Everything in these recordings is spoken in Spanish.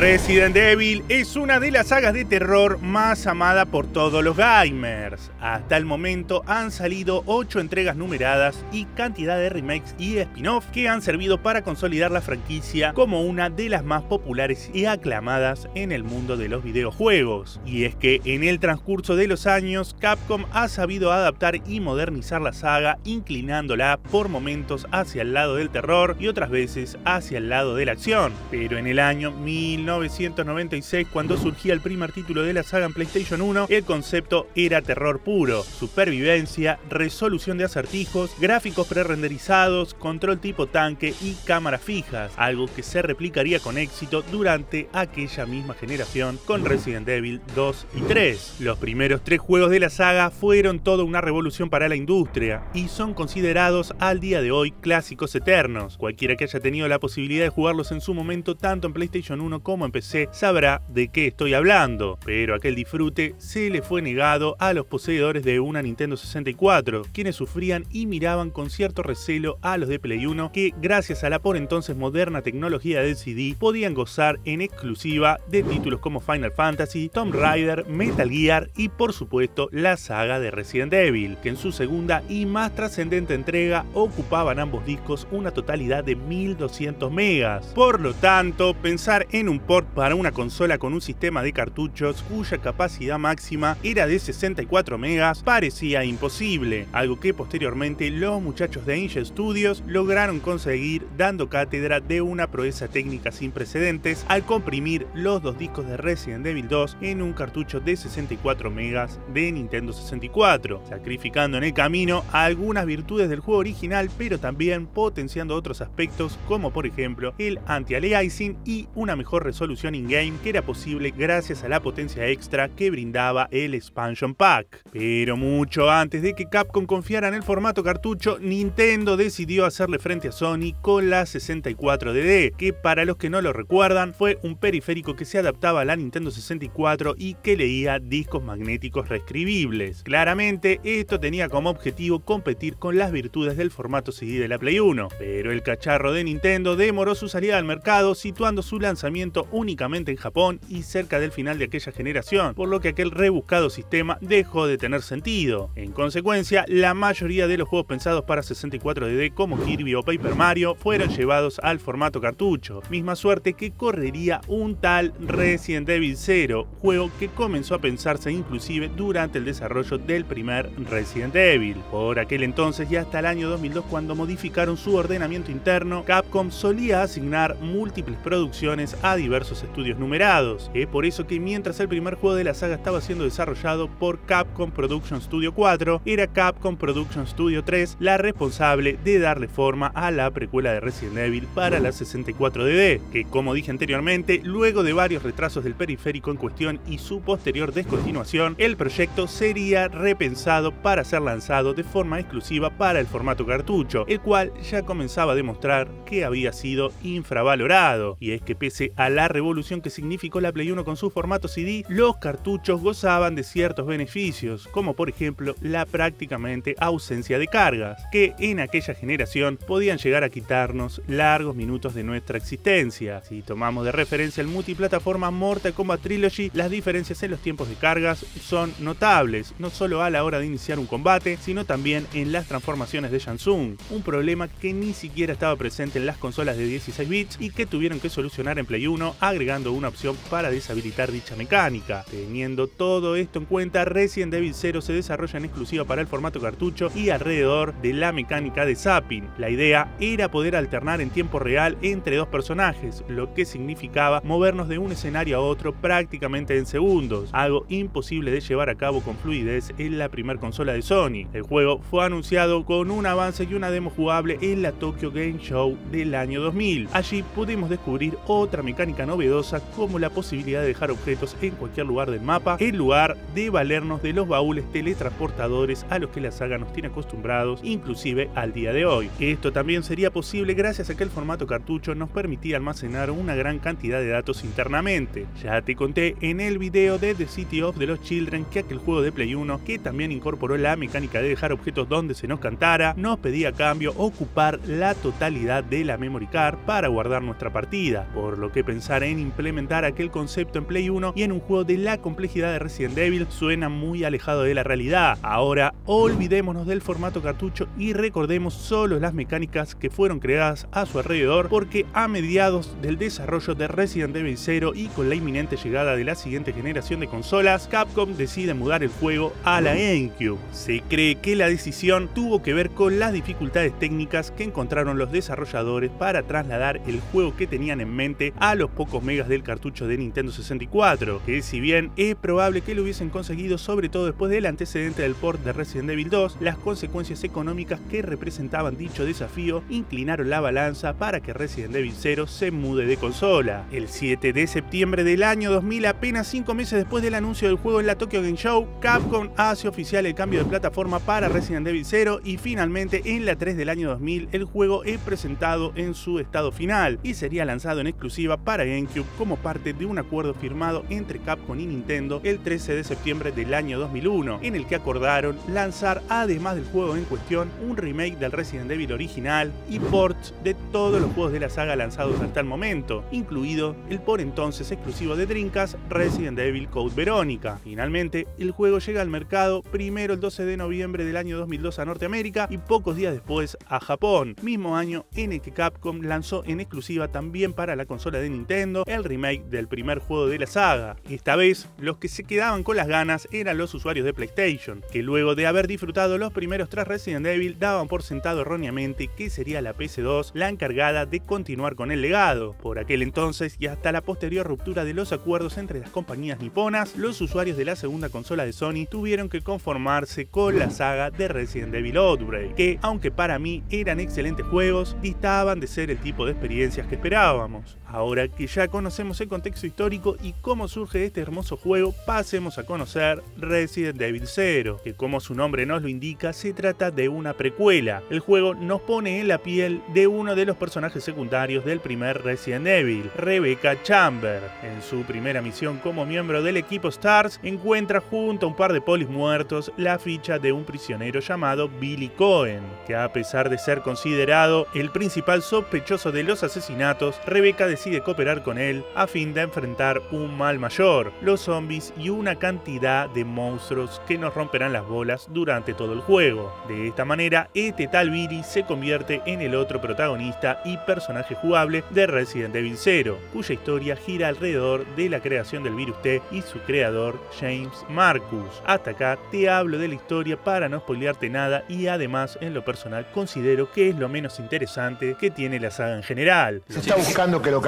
Resident Evil es una de las sagas de terror más amada por todos los gamers. Hasta el momento han salido 8 entregas numeradas y cantidad de remakes y spin-off que han servido para consolidar la franquicia como una de las más populares y aclamadas en el mundo de los videojuegos. Y es que en el transcurso de los años, Capcom ha sabido adaptar y modernizar la saga, inclinándola por momentos hacia el lado del terror y otras veces hacia el lado de la acción. Pero en el año 19 1996, cuando surgía el primer título de la saga en PlayStation 1, el concepto era terror puro, supervivencia, resolución de acertijos, gráficos prerenderizados, control tipo tanque y cámaras fijas, algo que se replicaría con éxito durante aquella misma generación con Resident Evil 2 y 3. Los primeros tres juegos de la saga fueron toda una revolución para la industria y son considerados al día de hoy clásicos eternos. Cualquiera que haya tenido la posibilidad de jugarlos en su momento tanto en PlayStation 1 como en PC sabrá de qué estoy hablando, pero aquel disfrute se le fue negado a los poseedores de una Nintendo 64, quienes sufrían y miraban con cierto recelo a los de Play 1 que gracias a la por entonces moderna tecnología del CD podían gozar en exclusiva de títulos como Final Fantasy, Tomb Raider, Metal Gear y por supuesto la saga de Resident Evil, que en su segunda y más trascendente entrega ocupaban ambos discos una totalidad de 1200 megas. Por lo tanto, pensar en un para una consola con un sistema de cartuchos cuya capacidad máxima era de 64 megas parecía imposible, algo que posteriormente los muchachos de Angel Studios lograron conseguir dando cátedra de una proeza técnica sin precedentes al comprimir los dos discos de Resident Evil 2 en un cartucho de 64 megas de Nintendo 64, sacrificando en el camino algunas virtudes del juego original pero también potenciando otros aspectos como por ejemplo el anti-aliasing y una mejor resolución in-game que era posible gracias a la potencia extra que brindaba el expansion pack. Pero mucho antes de que Capcom confiara en el formato cartucho, Nintendo decidió hacerle frente a Sony con la 64DD, que para los que no lo recuerdan fue un periférico que se adaptaba a la Nintendo 64 y que leía discos magnéticos reescribibles. Claramente esto tenía como objetivo competir con las virtudes del formato CD de la Play 1, pero el cacharro de Nintendo demoró su salida al mercado situando su lanzamiento únicamente en Japón y cerca del final de aquella generación, por lo que aquel rebuscado sistema dejó de tener sentido. En consecuencia, la mayoría de los juegos pensados para 64DD como Kirby o Paper Mario fueron llevados al formato cartucho, misma suerte que correría un tal Resident Evil 0, juego que comenzó a pensarse inclusive durante el desarrollo del primer Resident Evil. Por aquel entonces y hasta el año 2002 cuando modificaron su ordenamiento interno, Capcom solía asignar múltiples producciones a diversos estudios numerados. Es por eso que mientras el primer juego de la saga estaba siendo desarrollado por Capcom Production Studio 4, era Capcom Production Studio 3 la responsable de darle forma a la precuela de Resident Evil para la 64DD, que como dije anteriormente, luego de varios retrasos del periférico en cuestión y su posterior descontinuación, el proyecto sería repensado para ser lanzado de forma exclusiva para el formato cartucho, el cual ya comenzaba a demostrar que había sido infravalorado, y es que pese a la revolución que significó la Play 1 con su formato CD, los cartuchos gozaban de ciertos beneficios, como por ejemplo la prácticamente ausencia de cargas, que en aquella generación podían llegar a quitarnos largos minutos de nuestra existencia. Si tomamos de referencia el multiplataforma Mortal Kombat Trilogy, las diferencias en los tiempos de cargas son notables, no solo a la hora de iniciar un combate, sino también en las transformaciones de Shansung, un problema que ni siquiera estaba presente en las consolas de 16 bits y que tuvieron que solucionar en Play 1 agregando una opción para deshabilitar dicha mecánica. Teniendo todo esto en cuenta, Resident Evil 0 se desarrolla en exclusiva para el formato cartucho y alrededor de la mecánica de zapping. La idea era poder alternar en tiempo real entre dos personajes, lo que significaba movernos de un escenario a otro prácticamente en segundos, algo imposible de llevar a cabo con fluidez en la primera consola de Sony. El juego fue anunciado con un avance y una demo jugable en la Tokyo Game Show del año 2000. Allí pudimos descubrir otra mecánica novedosa como la posibilidad de dejar objetos en cualquier lugar del mapa en lugar de valernos de los baúles teletransportadores a los que la saga nos tiene acostumbrados inclusive al día de hoy. Esto también sería posible gracias a que el formato cartucho nos permitía almacenar una gran cantidad de datos internamente. Ya te conté en el video de The City of the Lost Children que aquel juego de Play 1 que también incorporó la mecánica de dejar objetos donde se nos cantara nos pedía a cambio ocupar la totalidad de la memory card para guardar nuestra partida, por lo que pensamos pensar en implementar aquel concepto en Play 1 y en un juego de la complejidad de Resident Evil suena muy alejado de la realidad. Ahora, olvidémonos del formato cartucho y recordemos solo las mecánicas que fueron creadas a su alrededor porque a mediados del desarrollo de Resident Evil 0 y con la inminente llegada de la siguiente generación de consolas, Capcom decide mudar el juego a la GameCube. Se cree que la decisión tuvo que ver con las dificultades técnicas que encontraron los desarrolladores para trasladar el juego que tenían en mente a los pocos megas del cartucho de Nintendo 64, que si bien es probable que lo hubiesen conseguido sobre todo después del antecedente del port de Resident Evil 2, las consecuencias económicas que representaban dicho desafío inclinaron la balanza para que Resident Evil 0 se mude de consola. El 7 de septiembre del año 2000, apenas 5 meses después del anuncio del juego en la Tokyo Game Show, Capcom hace oficial el cambio de plataforma para Resident Evil 0 y finalmente en la 3 del año 2000 el juego es presentado en su estado final y sería lanzado en exclusiva para GameCube como parte de un acuerdo firmado entre Capcom y Nintendo el 13 de septiembre del año 2001, en el que acordaron lanzar además del juego en cuestión un remake del Resident Evil original y ports de todos los juegos de la saga lanzados hasta el momento, incluido el por entonces exclusivo de Dreamcast Resident Evil Code Verónica. Finalmente, el juego llega al mercado primero el 12 de noviembre del año 2002 a Norteamérica y pocos días después a Japón, mismo año en el que Capcom lanzó en exclusiva también para la consola de Nintendo el remake del primer juego de la saga. Esta vez, los que se quedaban con las ganas eran los usuarios de PlayStation, que luego de haber disfrutado los primeros tres Resident Evil daban por sentado erróneamente que sería la PS2 la encargada de continuar con el legado. Por aquel entonces y hasta la posterior ruptura de los acuerdos entre las compañías niponas, los usuarios de la segunda consola de Sony tuvieron que conformarse con la saga de Resident Evil Outbreak, que aunque para mí eran excelentes juegos, distaban de ser el tipo de experiencias que esperábamos. Ahora que ya conocemos el contexto histórico y cómo surge este hermoso juego, pasemos a conocer Resident Evil 0, que como su nombre nos lo indica, se trata de una precuela. El juego nos pone en la piel de uno de los personajes secundarios del primer Resident Evil, Rebecca Chamber. En su primera misión como miembro del equipo STARS, encuentra junto a un par de polis muertos la ficha de un prisionero llamado Billy Cohen, que a pesar de ser considerado el principal sospechoso de los asesinatos, Rebecca decide cooperar con él a fin de enfrentar un mal mayor, los zombies y una cantidad de monstruos que nos romperán las bolas durante todo el juego. De esta manera, este tal Billy se convierte en el otro protagonista y personaje jugable de Resident Evil 0, cuya historia gira alrededor de la creación del virus T y su creador, James Marcus. Hasta acá te hablo de la historia para no spoilearte nada y además en lo personal considero que es lo menos interesante que tiene la saga en general. Se está buscando que lo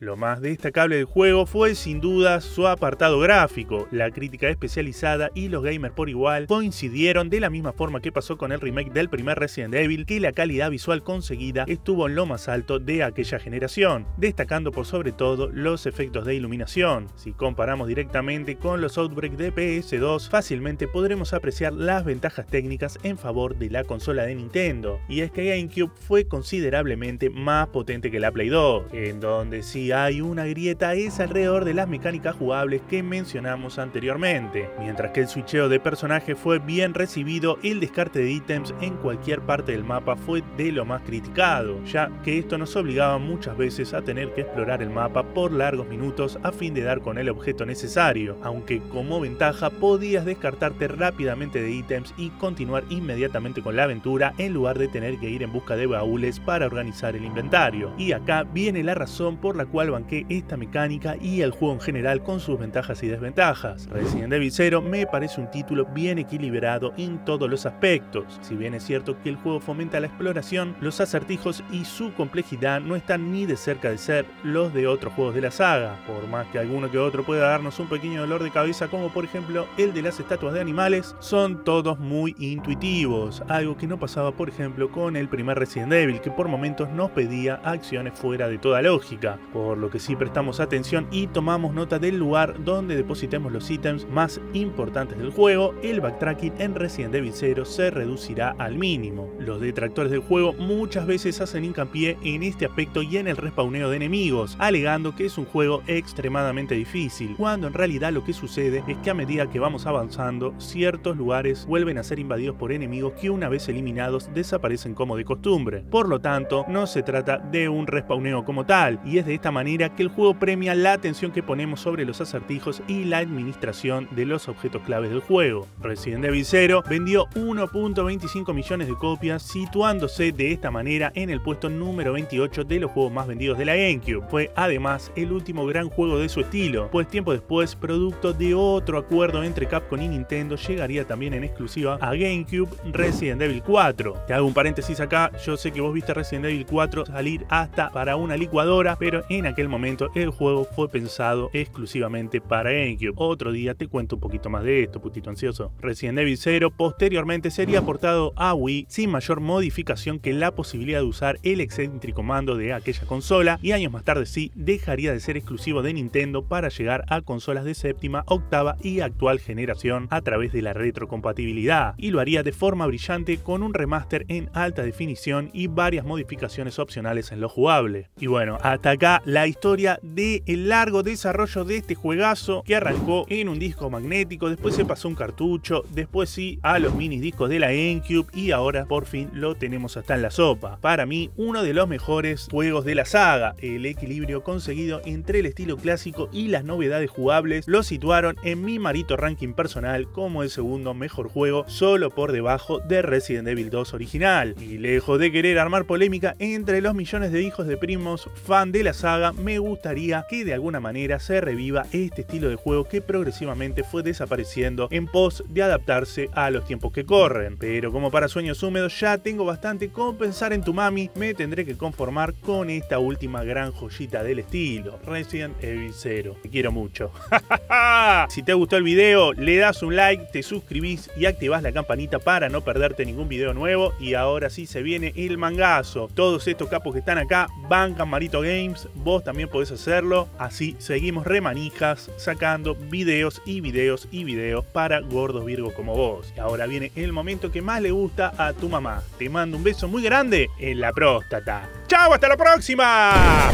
lo más destacable del juego fue sin duda su apartado gráfico. La crítica especializada y los gamers por igual coincidieron de la misma forma que pasó con el remake del primer Resident Evil que la calidad visual conseguida estuvo en lo más alto de aquella generación, destacando por sobre todo los efectos de iluminación. Si comparamos directamente con los Outbreak de PS2, fácilmente podremos apreciar las ventajas técnicas en favor de la consola de Nintendo, y es que GameCube fue considerablemente más potente que la Play 2. En donde sí hay una grieta es alrededor de las mecánicas jugables que mencionamos anteriormente. Mientras que el switcheo de personaje fue bien recibido, el descarte de ítems en cualquier parte del mapa fue de lo más criticado, ya que esto nos obligaba muchas veces a tener que explorar el mapa por largos minutos a fin de dar con el objeto necesario, aunque como ventaja podías descartarte rápidamente de ítems y continuar inmediatamente con la aventura en lugar de tener que ir en busca de baúles para organizar el inventario. Y acá viene la razón por la cual banqué esta mecánica y el juego en general con sus ventajas y desventajas. Resident Evil 0 me parece un título bien equilibrado en todos los aspectos. Si bien es cierto que el juego fomenta la exploración, los acertijos y su complejidad no están ni de cerca de ser los de otros juegos de la saga, por más que alguno que otro pueda darnos un pequeño dolor de cabeza como por ejemplo el de las estatuas de animales, son todos muy intuitivos, algo que no pasaba por ejemplo con el primer Resident Evil que por momentos nos pedía acciones fuera de toda lógica por lo que sí prestamos atención y tomamos nota del lugar donde depositemos los ítems más importantes del juego, el backtracking en Resident Evil 0 se reducirá al mínimo. Los detractores del juego muchas veces hacen hincapié en este aspecto y en el respawneo de enemigos, alegando que es un juego extremadamente difícil, cuando en realidad lo que sucede es que a medida que vamos avanzando, ciertos lugares vuelven a ser invadidos por enemigos que una vez eliminados desaparecen como de costumbre. Por lo tanto, no se trata de un respawneo como tal, y es de esta manera que el juego premia la atención que ponemos sobre los acertijos y la administración de los objetos claves del juego. Resident Evil 0 vendió 1.25 millones de copias, situándose de esta manera en el puesto número 28 de los juegos más vendidos de la GameCube. Fue además el último gran juego de su estilo, pues tiempo después, producto de otro acuerdo entre Capcom y Nintendo, llegaría también en exclusiva a GameCube Resident Evil 4. Te hago un paréntesis acá, yo sé que vos viste Resident Evil 4 salir hasta para una licuadora, pero en aquel momento el juego fue pensado exclusivamente para GameCube. Otro día te cuento un poquito más de esto, putito ansioso. Resident Evil 0 posteriormente sería portado a Wii sin mayor modificación que la posibilidad de usar el excéntrico mando de aquella consola y años más tarde sí dejaría de ser exclusivo de Nintendo para llegar a consolas de séptima, octava y actual generación a través de la retrocompatibilidad y lo haría de forma brillante con un remaster en alta definición y varias modificaciones opcionales en lo jugable. Y bueno, hasta acá la historia del largo desarrollo de este juegazo que arrancó en un disco magnético, después se pasó un cartucho, después sí a los mini discos de la GameCube y ahora por fin lo tenemos hasta en la sopa. Para mí, uno de los mejores juegos de la saga, el equilibrio conseguido entre el estilo clásico y las novedades jugables lo situaron en mi marito ranking personal como el segundo mejor juego, solo por debajo de Resident Evil 2 original. Y lejos de querer armar polémica entre los millones de hijos de primos fan de la saga, me gustaría que de alguna manera se reviva este estilo de juego que progresivamente fue desapareciendo en pos de adaptarse a los tiempos que corren. Pero como para sueños húmedos ya tengo bastante con pensar en tu mami, me tendré que conformar con esta última gran joyita del estilo, Resident Evil 0. Te quiero mucho. si te gustó el video, le das un like, te suscribís y activás la campanita para no perderte ningún video nuevo. Y ahora sí se viene el mangazo. Todos estos capos que están acá bancan Marito Games, vos también podés hacerlo. Así seguimos remanijas sacando videos y videos y videos para gordos Virgo como vos. Y ahora viene el momento que más le gusta a tu mamá. Te mando un beso muy grande en la próstata. ¡Chao! ¡Hasta la próxima!